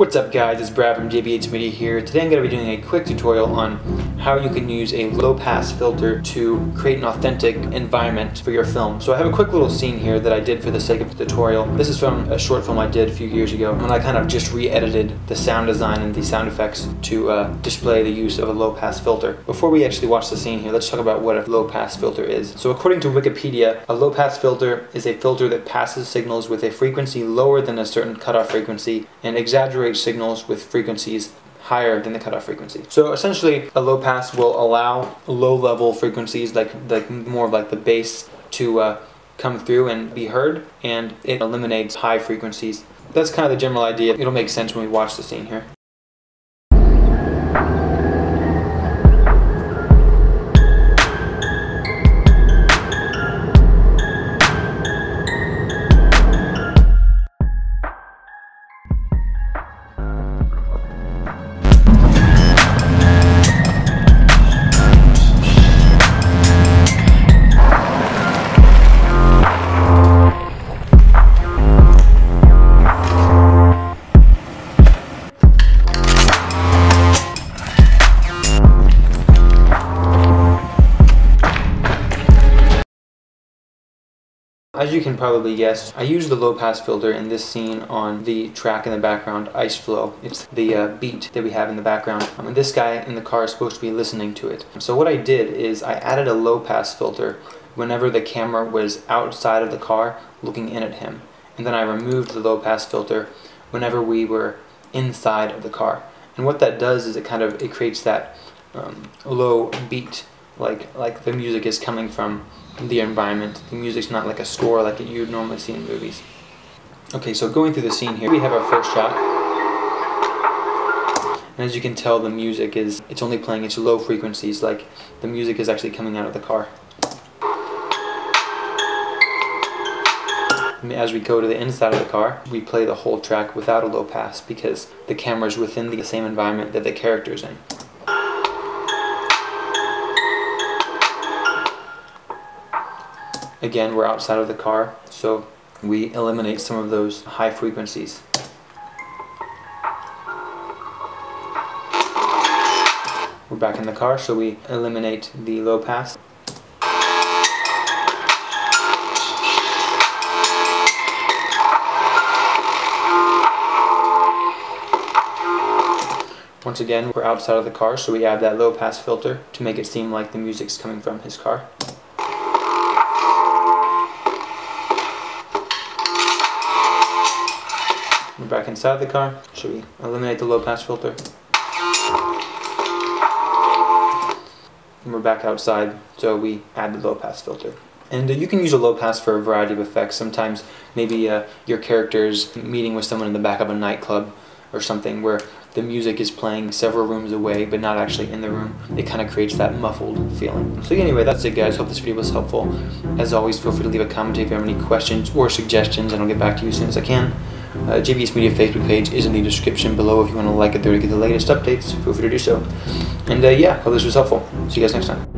What's up guys, it's Brad from JBH Media here. Today I'm going to be doing a quick tutorial on how you can use a low pass filter to create an authentic environment for your film. So I have a quick little scene here that I did for the sake of the tutorial. This is from a short film I did a few years ago when I kind of just re-edited the sound design and the sound effects to uh, display the use of a low pass filter. Before we actually watch the scene here, let's talk about what a low pass filter is. So according to Wikipedia, a low pass filter is a filter that passes signals with a frequency lower than a certain cutoff frequency and exaggerates signals with frequencies higher than the cutoff frequency. So essentially a low pass will allow low level frequencies like, like more of like the bass to uh, come through and be heard and it eliminates high frequencies. That's kind of the general idea. It'll make sense when we watch the scene here. As you can probably guess, I used the low pass filter in this scene on the track in the background, Ice Flow. It's the uh, beat that we have in the background. Um, and this guy in the car is supposed to be listening to it. So what I did is I added a low pass filter whenever the camera was outside of the car looking in at him. And then I removed the low pass filter whenever we were inside of the car. And what that does is it kind of it creates that um, low beat like like the music is coming from the environment. The music's not like a score like you'd normally see in movies. Okay, so going through the scene here, we have our first shot. And as you can tell, the music is, it's only playing its low frequencies, like the music is actually coming out of the car. As we go to the inside of the car, we play the whole track without a low pass because the camera is within the same environment that the character's in. Again, we're outside of the car, so we eliminate some of those high frequencies. We're back in the car, so we eliminate the low pass. Once again, we're outside of the car, so we add that low pass filter to make it seem like the music's coming from his car. Back inside the car. Should we eliminate the low pass filter? And we're back outside, so we add the low pass filter. And uh, you can use a low pass for a variety of effects. Sometimes maybe uh, your character's meeting with someone in the back of a nightclub or something where the music is playing several rooms away but not actually in the room. It kind of creates that muffled feeling. So anyway, that's it guys. Hope this video was helpful. As always, feel free to leave a comment if you have any questions or suggestions and I'll get back to you as soon as I can. Uh, JBH Media Facebook page is in the description below if you want to like it there to get the latest updates. Feel free to do so. And uh, yeah, hope this was helpful. See you guys next time.